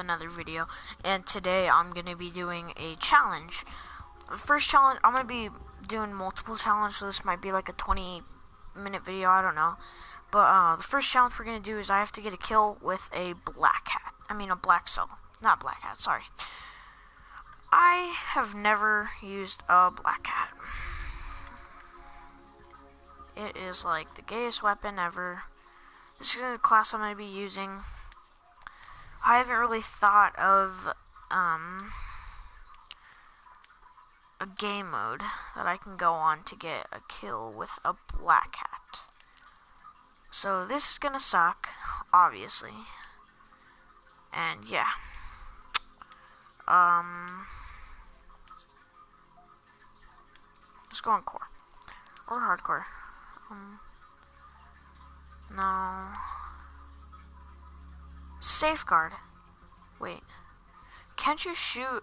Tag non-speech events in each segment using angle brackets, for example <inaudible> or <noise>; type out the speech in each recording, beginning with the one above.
another video and today I'm gonna be doing a challenge. The first challenge I'm gonna be doing multiple challenges so this might be like a 20 minute video I don't know. But uh, the first challenge we're gonna do is I have to get a kill with a black hat I mean a black cell not black hat sorry. I have never used a black hat. It is like the gayest weapon ever. This is the class I'm going to be using. I haven't really thought of um, a game mode that I can go on to get a kill with a black hat. So this is to suck, obviously. And yeah. Um, let's go on core. Or hardcore. Um, no. Safeguard. Wait. Can't you shoot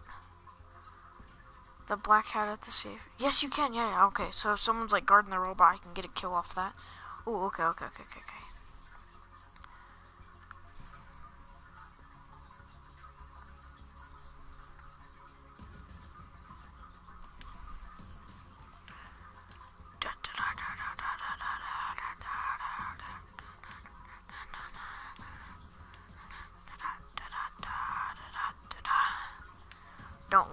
the black hat at the safe? Yes, you can. Yeah, yeah. Okay. So if someone's like guarding the robot, I can get a kill off that. Oh, okay, okay, okay, okay, okay.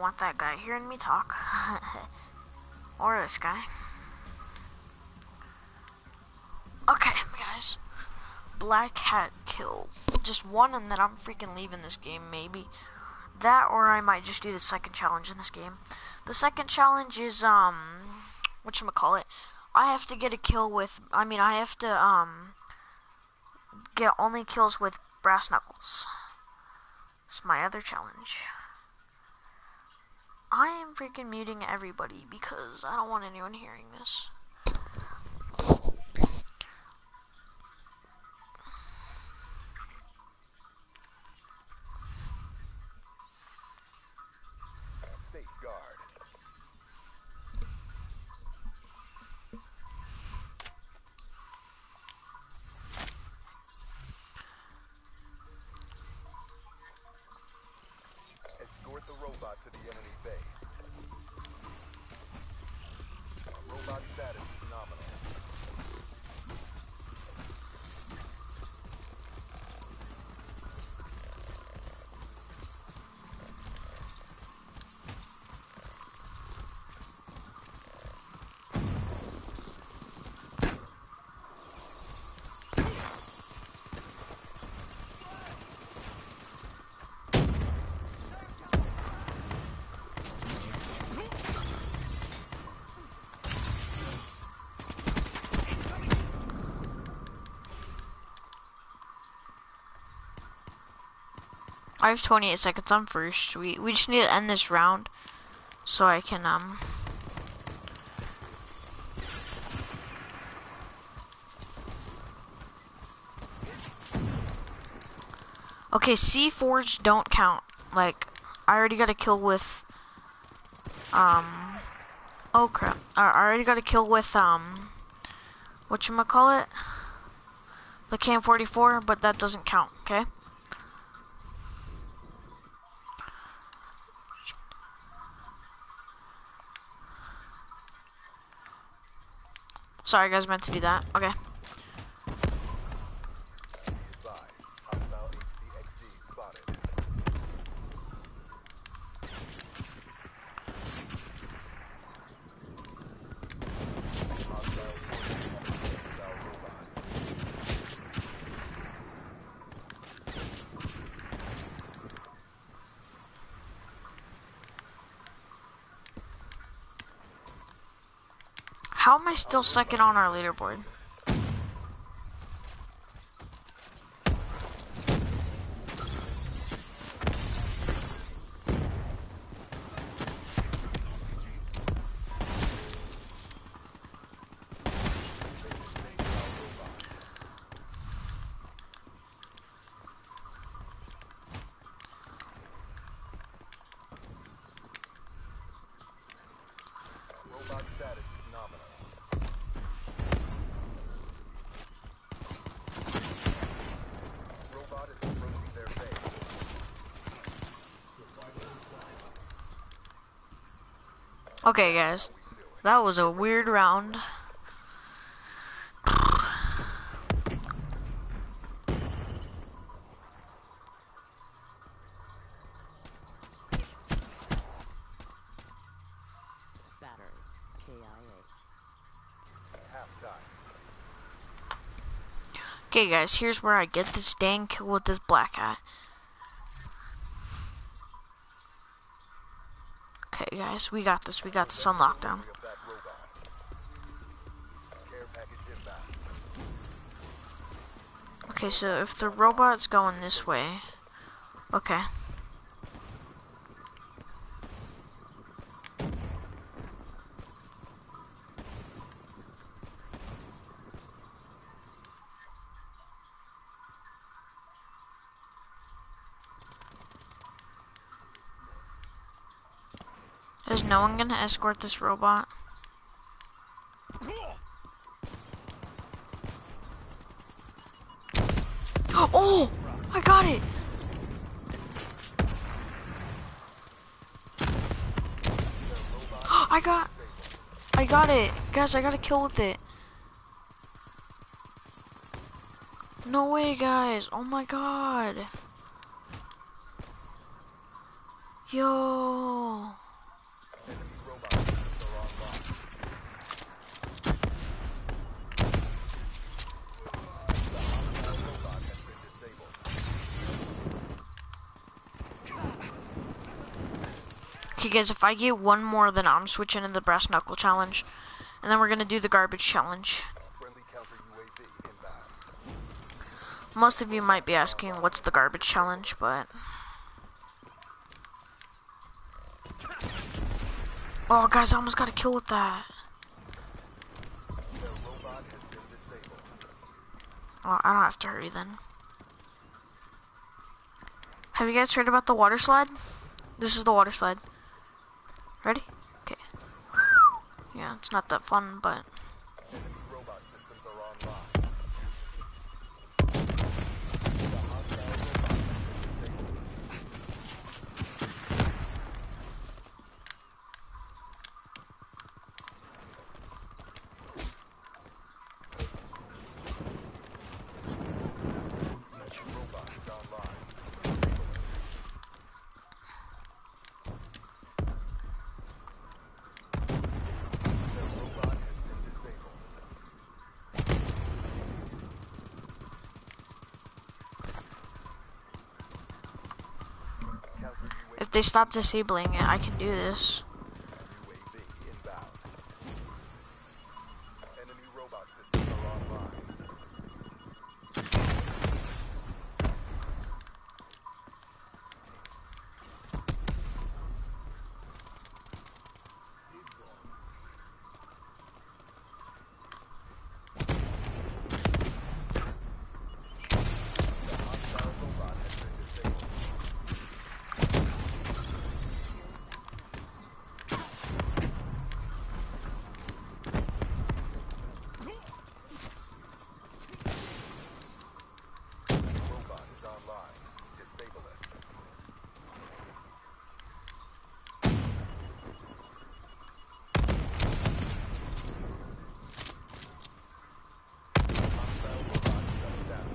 Want that guy hearing me talk. <laughs> or this guy. Okay, guys. Black hat kill. Just one and then I'm freaking leaving this game, maybe. That or I might just do the second challenge in this game. The second challenge is, um, whatchamacallit. I have to get a kill with, I mean, I have to, um, get only kills with brass knuckles. It's my other challenge. I am freaking muting everybody because I don't want anyone hearing this. to the enemy base. Robot status is nominal. I have 28 seconds on first. We we just need to end this round so I can um Okay, C4s don't count. Like I already got a kill with um oh crap. I already got a kill with um what you call it? The KN44, but that doesn't count, okay? Sorry, guys, meant to do that. Okay. How am I still second on our leaderboard? Okay, guys. That was a weird round. Okay, guys, here's where I get this dang kill with this black hat. Okay, guys, we got this. We got this on lockdown. Okay, so if the robot's going this way, okay. Is no one gonna escort this robot? <gasps> Oh! I got it! <gasps> I got... I got it! Guys, I got a kill with it. No way, guys. Oh my god. Yo. Enemy robot systems are online. The hostile robot has been disabled. Guys, if I get one more, then I'm switching to the brass knuckle challenge. And then we're gonna do the garbage challenge. Most of you might be asking what's the garbage challenge, but... Oh, guys, I almost got a kill with that. Oh, I don't have to hurry then. Have you guys heard about the water slide? This is the water slide. Ready? Okay. Yeah, it's not that fun, but... Enemy robot systems are online. The hostile robot has been disabled. Robot is online. Their robot has been disabled. Counter UAV If they stop disabling it, I can do this. UAV inbound. Enemy robot systems are online. The hostile robot has been disabled. Robot is online. Disable it. Hostile robot shut down.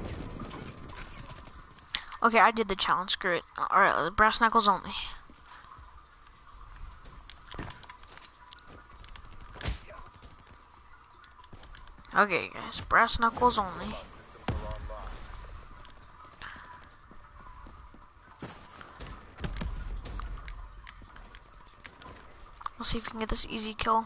Okay, I did the challenge. Screw it. Alright, brass knuckles only. Okay, guys, brass knuckles only. We'll see if we can get this easy kill.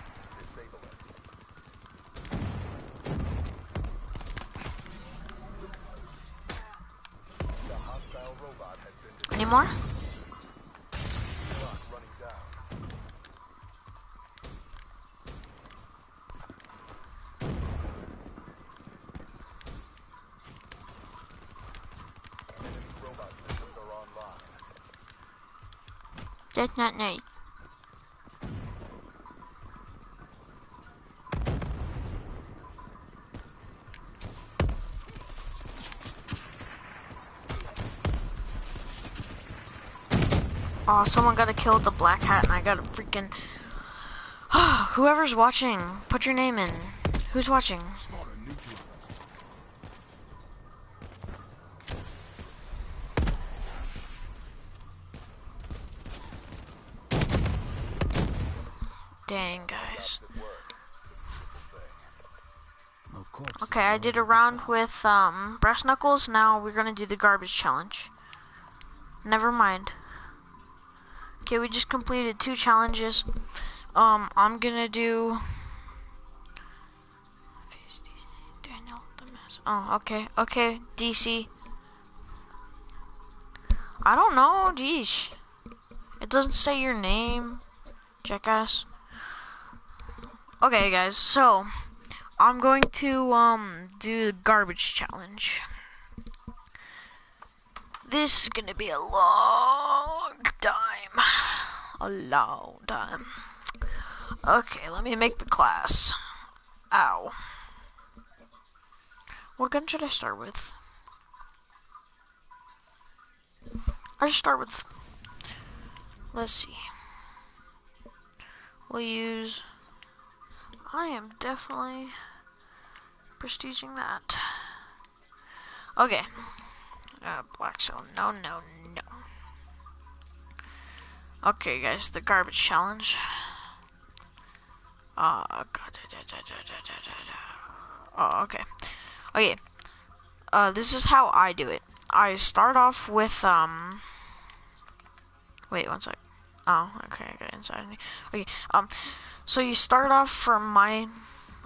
The hostile robot has been disabled. Any more? Clock running down. Enemy robot systems are online. That's not nice. Oh, someone got to kill the black hat, and I got a freaking. Oh, <sighs> Whoever's watching, put your name in. Who's watching? A. Dang, guys. A. Okay, I did a round with um, breast knuckles. Now we're gonna do the garbage challenge. Never mind. Okay, we just completed two challenges. Um, I'm gonna do. Oh, okay, okay, DC. I don't know, geesh. It doesn't say your name, jackass. Okay, guys, so I'm going to um do the garbage challenge. This is gonna be a long time. A long time. Okay, let me make the class. Ow. What gun should I start with? I should start with. Let's see. We'll use. I am definitely prestiging that. Okay. Uh, black zone. No, no, no. Okay, guys, the garbage challenge. Uh, da, da, da. Oh, okay. Okay. Uh, this is how I do it. I start off with, um... Wait, one sec. Oh, okay, I got inside. me. Okay, um, so you start off from my...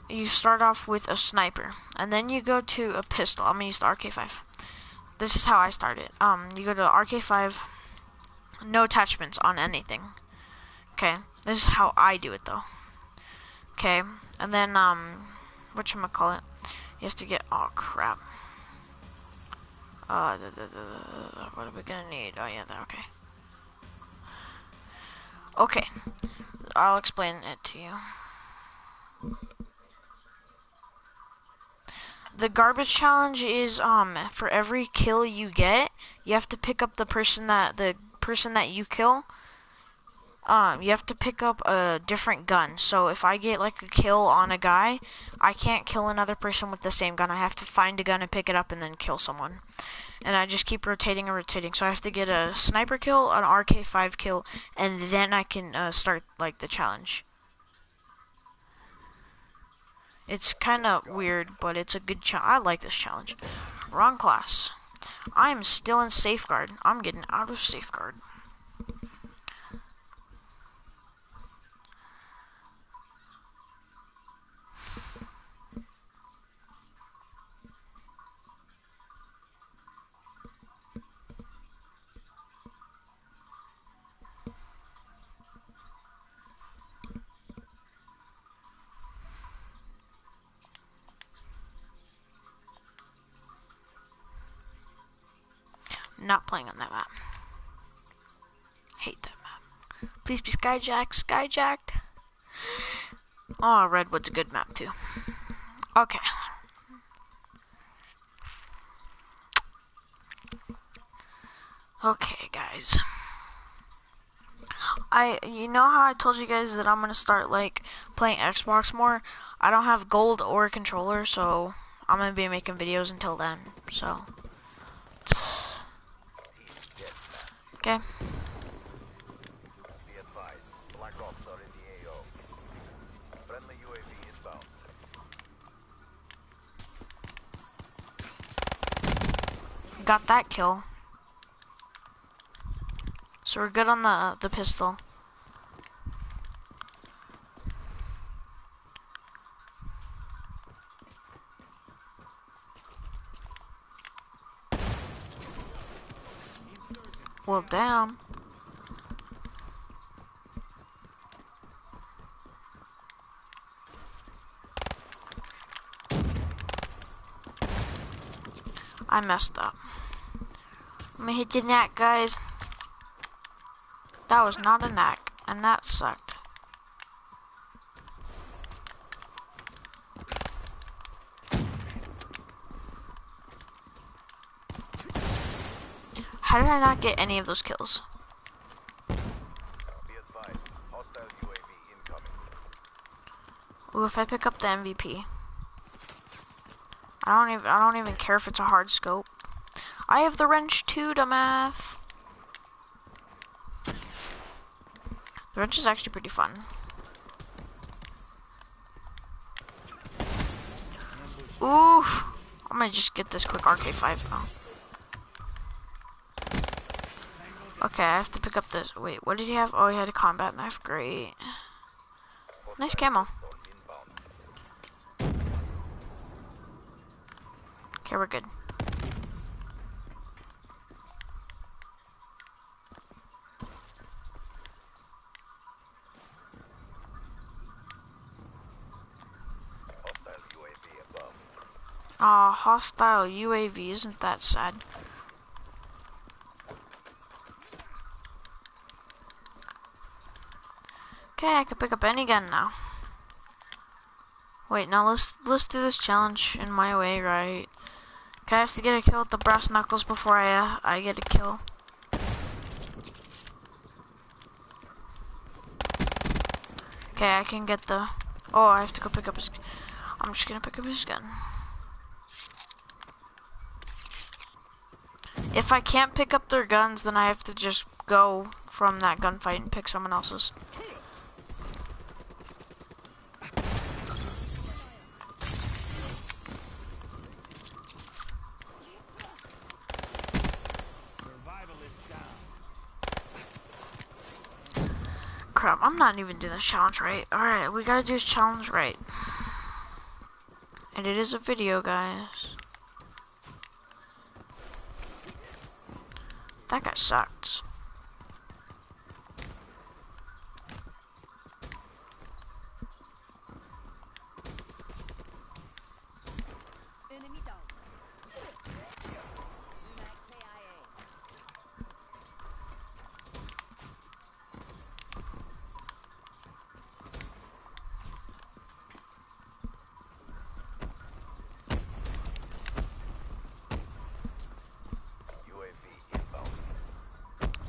You start off with a sniper, and then you go to a pistol. I'm gonna use the RK5. This is how I started. Um, you go to RK5, no attachments on anything. Okay, this is how I do it though. Okay, and then um, what you call it? You have to get. Oh crap. Uh, the, the, the, what are we gonna need? Oh yeah. Okay. Okay, I'll explain it to you. The garbage challenge is um for every kill you get, you have to pick up the person that the person that you kill. Um, you have to pick up a different gun. So if I get like a kill on a guy, I can't kill another person with the same gun. I have to find a gun and pick it up and then kill someone. And I just keep rotating and rotating. So I have to get a sniper kill, an RK5 kill, and then I can uh, start like the challenge. It's kind of weird, but it's a good challenge. I like this challenge. Wrong class. I'm still in safeguard. I'm getting out of safeguard. Not playing on that map. Hate that map. Please be skyjacked. Skyjacked. Oh, Redwood's a good map too. Okay. Okay, guys. I you know how I told you guys that I'm gonna start like playing Xbox more. I don't have gold or a controller, so I'm gonna be making videos until then. So. Okay. Be advised, Black Ops are in the AO. Friendly UAV Got that kill. So we're good on the the pistol. Damn. I messed up. I'm gonna hit the knack, guys. That was not a knack, and that sucked. How did I not get any of those kills? Be advised, hostile UAV incoming. Ooh, if I pick up the MVP. I don't even I don't even care if it's a hard scope. I have the wrench too, dumbass. The wrench is actually pretty fun. Ooh, I'm gonna just get this quick RK5 now. Okay, I have to pick up this. Wait, what did he have? Oh, he had a combat knife. Great. Nice camo. Okay, we're good. Aw, hostile UAV, isn't that sad? Okay, I can pick up any gun now. Wait, now let's let's do this challenge in my way, right? Okay, I have to get a kill with the brass knuckles before I uh, I get a kill. Okay, I can get the. Oh, I have to go pick up his. I'm just gonna pick up his gun. If I can't pick up their guns, then I have to just go from that gunfight and pick someone else's. Crap, I'm not even doing this challenge right. Alright, we gotta do this challenge right. And it is a video, guys. That guy sucks.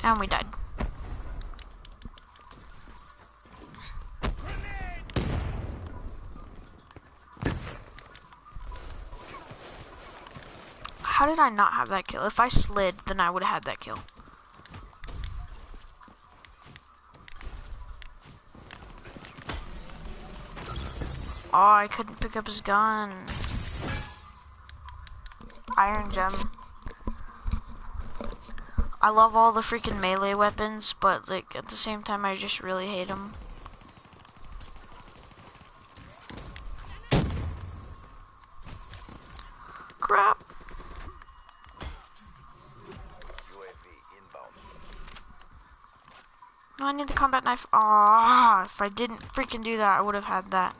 And we died. How did I not have that kill? If I slid, then I would have had that kill. Oh, I couldn't pick up his gun. Iron Jim. I love all the freaking melee weapons, but like at the same time, I just really hate them. Crap. No, I need the combat knife. Ah, if I didn't freaking do that, I would have had that.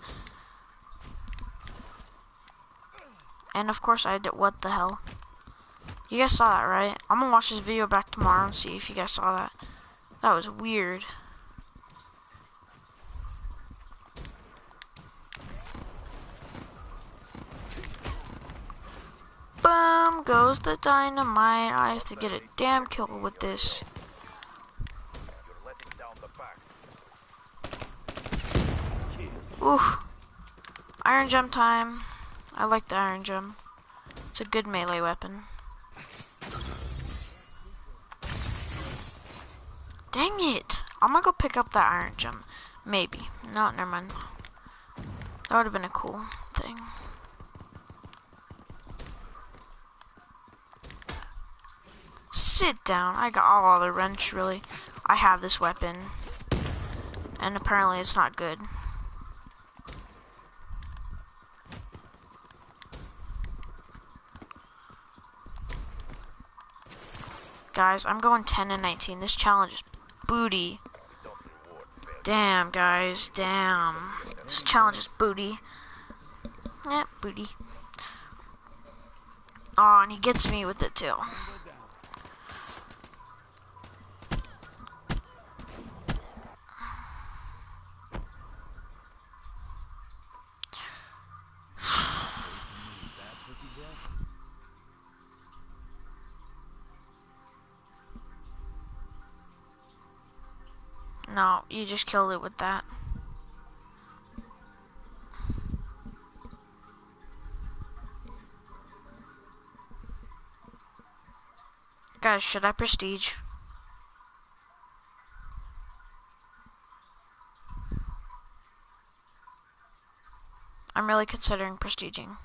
And of course, I did. What the hell? You guys saw that, right? I'm gonna watch this video back tomorrow and see if you guys saw that. That was weird. Boom goes the dynamite. I have to get a damn kill with this. Oof. Iron Jim time. I like the Iron Jim. It's a good melee weapon. Dang it! I'm gonna go pick up that Iron Jim. Maybe. No, never mind. That would have been a cool thing. Sit down. I got all the wrench, really. I have this weapon. And apparently it's not good. Guys, I'm going 10 and 19. This challenge is booty. Damn, guys. Damn. This challenge is booty. Yeah, booty. Oh, and he gets me with it too. You just killed it with that. Guys, should I prestige? I'm really considering prestiging.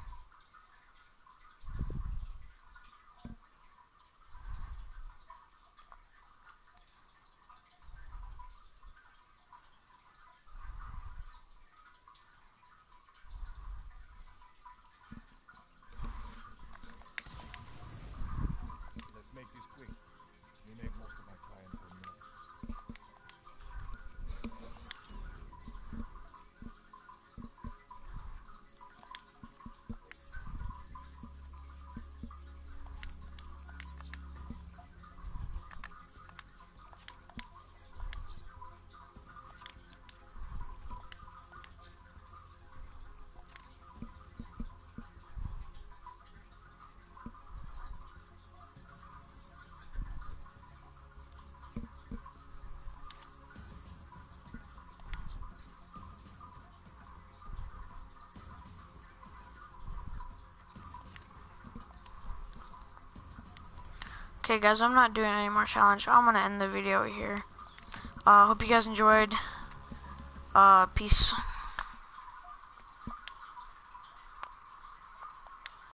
Okay, guys, I'm not doing any more challenge. I'm gonna end the video here. Uh, hope you guys enjoyed. Uh, peace.